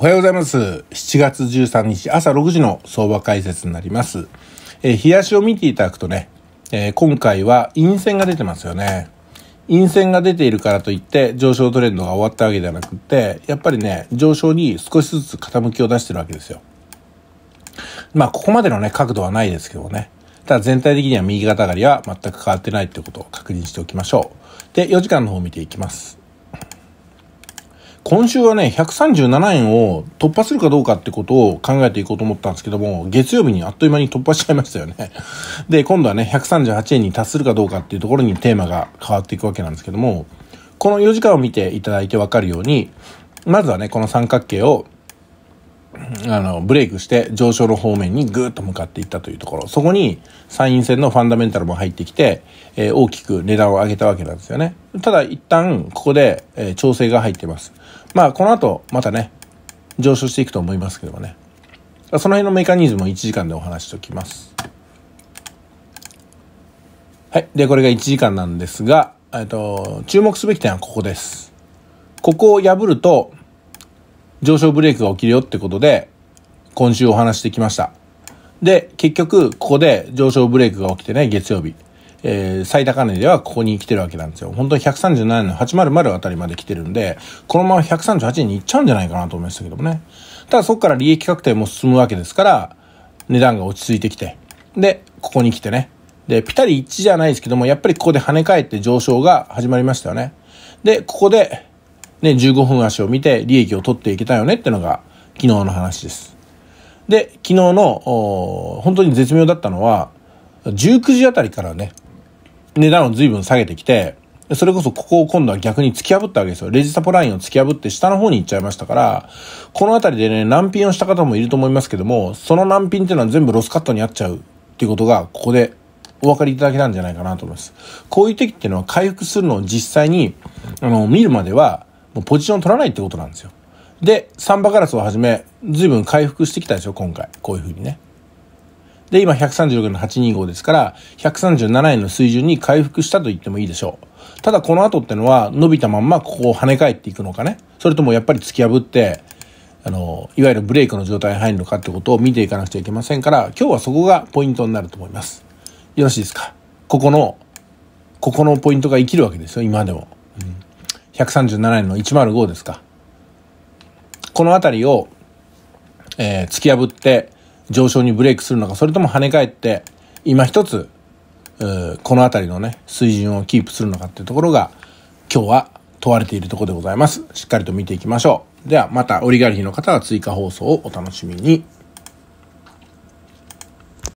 おはようございます。7月13日朝6時の相場解説になります。えー、日足を見ていただくとね、えー、今回は陰線が出てますよね。陰線が出ているからといって上昇トレンドが終わったわけではなくて、やっぱりね、上昇に少しずつ傾きを出してるわけですよ。まあ、ここまでのね、角度はないですけどね。ただ全体的には右肩上がりは全く変わってないってことを確認しておきましょう。で、4時間の方を見ていきます。今週はね、137円を突破するかどうかってことを考えていこうと思ったんですけども、月曜日にあっという間に突破しちゃいましたよね。で、今度はね、138円に達するかどうかっていうところにテーマが変わっていくわけなんですけども、この4時間を見ていただいてわかるように、まずはね、この三角形をあの、ブレイクして上昇の方面にぐーっと向かっていったというところ。そこに参院選のファンダメンタルも入ってきて、えー、大きく値段を上げたわけなんですよね。ただ一旦ここで、えー、調整が入ってます。まあこの後またね、上昇していくと思いますけどもね。その辺のメカニズムを1時間でお話しておきます。はい。で、これが1時間なんですが、えっと、注目すべき点はここです。ここを破ると、上昇ブレイクが起きるよってことで、今週お話してきました。で、結局、ここで上昇ブレイクが起きてね、月曜日。えー、最高値ではここに来てるわけなんですよ。本当に137円の800あたりまで来てるんで、このまま138円に行っちゃうんじゃないかなと思いましたけどもね。ただそこから利益確定も進むわけですから、値段が落ち着いてきて、で、ここに来てね。で、ピタリ一致じゃないですけども、やっぱりここで跳ね返って上昇が始まりましたよね。で、ここで、ね、15分足を見て利益を取っていけたよねってのが昨日の話です。で、昨日の、本当に絶妙だったのは、19時あたりからね、値段を随分下げてきて、それこそここを今度は逆に突き破ったわけですよ。レジサポラインを突き破って下の方に行っちゃいましたから、このあたりでね、難品をした方もいると思いますけども、その難品っていうのは全部ロスカットにあっちゃうっていうことが、ここでお分かりいただけたんじゃないかなと思います。こういう時っていうのは回復するのを実際に、あの、見るまでは、もうポジション取らないってことなんですよ。で、サンバガラスをはじめ、随分回復してきたでしょ、今回。こういう風にね。で、今136円の825ですから、137円の水準に回復したと言ってもいいでしょう。ただこの後ってのは伸びたまんまここを跳ね返っていくのかね。それともやっぱり突き破って、あの、いわゆるブレイクの状態に入るのかってことを見ていかなくちゃいけませんから、今日はそこがポイントになると思います。よろしいですか？ここの、ここのポイントが生きるわけですよ、今でも。うん137円の105ですか？この辺りを、えー、突き破って上昇にブレイクするのか、それとも跳ね返って、今一つ、この辺りのね、水準をキープするのかっていうところが、今日は問われているところでございます。しっかりと見ていきましょう。では、また、オリガルヒの方は追加放送をお楽しみに。